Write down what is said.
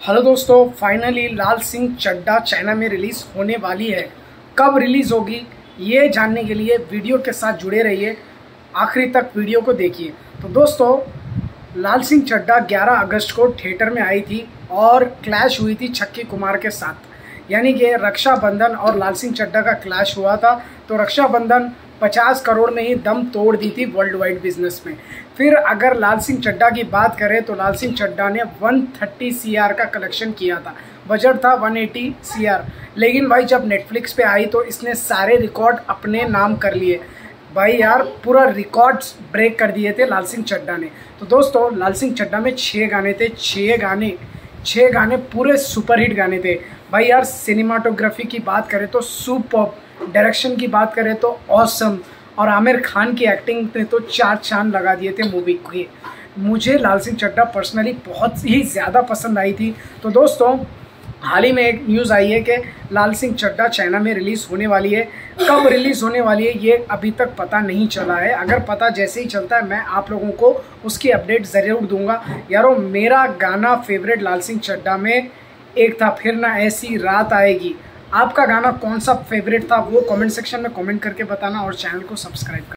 Hello दोस्तों finally Lal Singh Chaddha China में release होने वाली है। कब रिलीज़ होगी, ये जानने के लिए वीडियो के साथ जुड़े रहिए, आखिरी तक वीडियो को देखिए। तो दोस्तों, लाल सिंह चड्डा 11 अगस्त को थिएटर में आई थी और क्लैश हुई थी छक्की कुमार के साथ। यानी कि रक्षाबंधन और लाल सिंह चड्डा का क्लैश हुआ था। तो रक्षाबंधन 50 करोड़ में ही दम तोड़ दी थी वर्ल्ड वाइड बिज़नेस में। फिर अगर लाल सिंह चड्डा की बात करें तो लाल सिंह चड्डा ने 130 सीआर का कलेक्शन किया था। बजट था 180 सीआर लेकिन भाई, जब नेटफ्लिक्स पे आई तो इसने सारे रिकॉर्ड अपने नाम कर लिए। भाई यार, पूरा रिकॉर्ड्स ब्रेक कर दिए थे लाल सिंह चड्डा ने। तो दोस्तों, लाल सिंह चड्डा में छः गाने थे छः गाने छः गाने पूरे सुपरहिट गाने थे। भाई यार सिनेमाटोग्राफी की बात करें तो सुपर डायरेक्शन की बात करें तो ऑसम और आमिर खान की एक्टिंग ने तो चार चाँद लगा दिए थे मूवी के। मुझे लाल सिंह चड्डा पर्सनली बहुत ही ज़्यादा पसंद आई थी। तो दोस्तों, हाल ही में एक न्यूज़ आई है कि लाल सिंह चड्डा चाइना में रिलीज़ होने वाली है। कब रिलीज़ होने वाली है, ये अभी तक पता नहीं चला है। अगर पता जैसे ही चलता है, मैं आप लोगों को उसकी अपडेट ज़रूर दूँगा। यारो, मेरा गाना फेवरेट लाल सिंह चड्डा में एक था, फिर ना ऐसी रात आएगी। आपका गाना कौन सा फेवरेट था, वो कमेंट सेक्शन में कमेंट करके बताना और चैनल को सब्सक्राइब